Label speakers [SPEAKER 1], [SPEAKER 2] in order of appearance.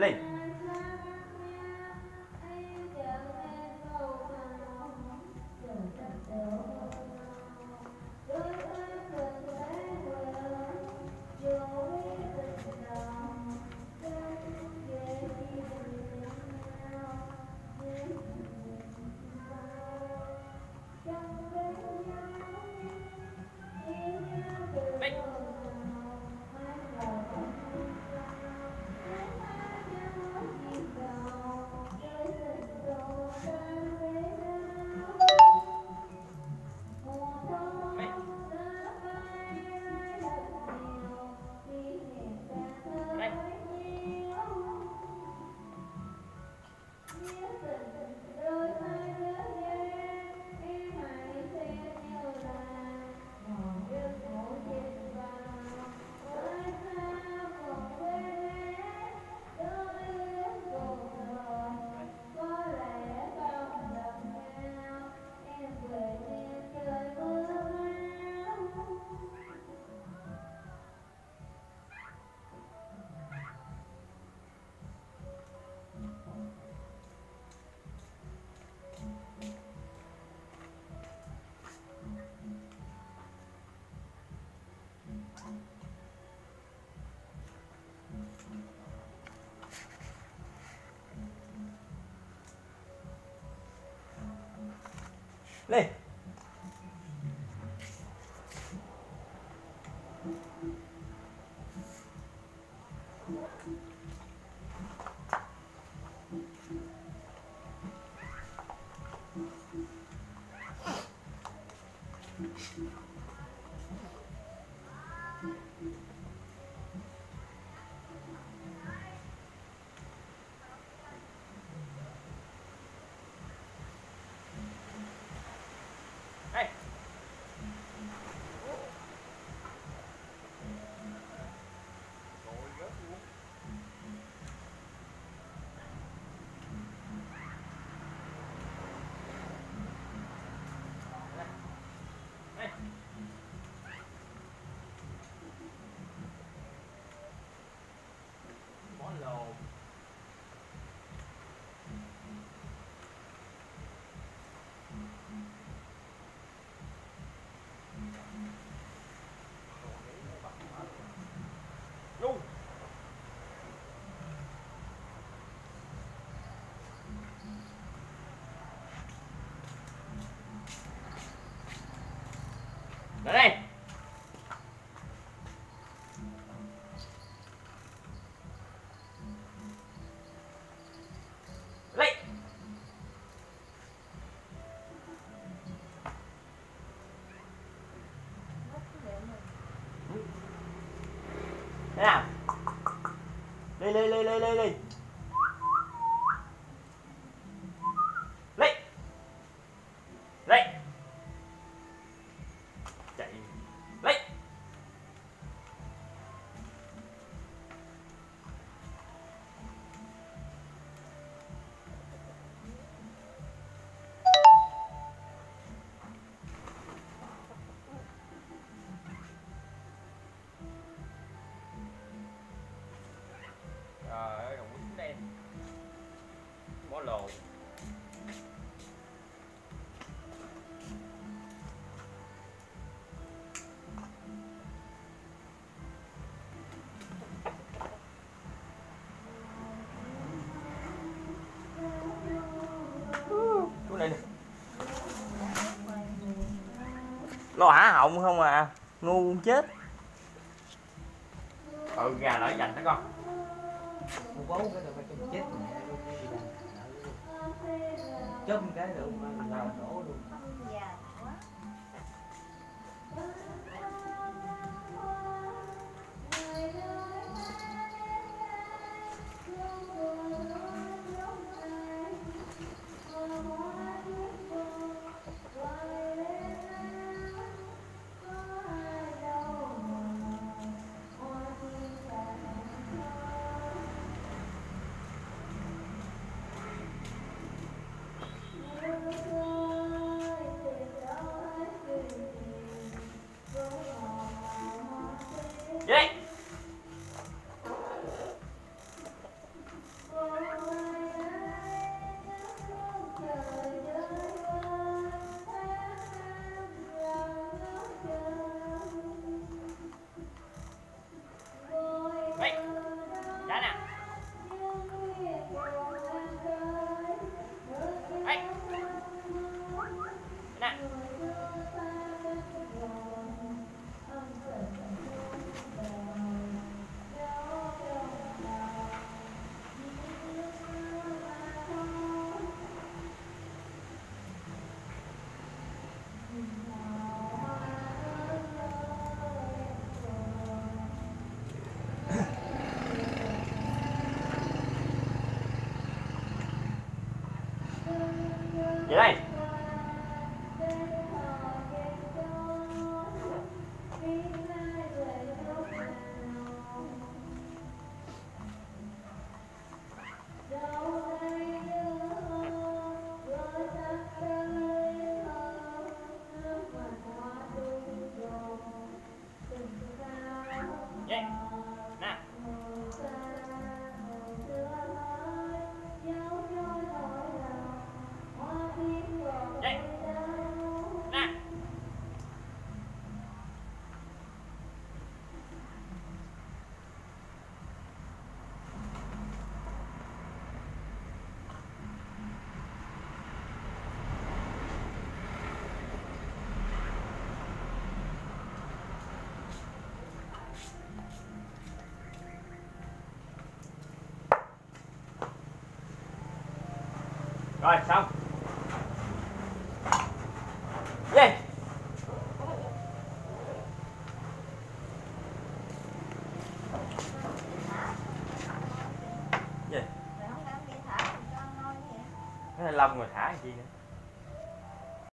[SPEAKER 1] 累。ね。え nó hả họng không à? Ngu chết. Ừ gà lại dành đó con.
[SPEAKER 2] Chấm cái được mà đổ luôn.
[SPEAKER 1] Về đây. Rồi xong. Về Cái này lông rồi thả làm chi nữa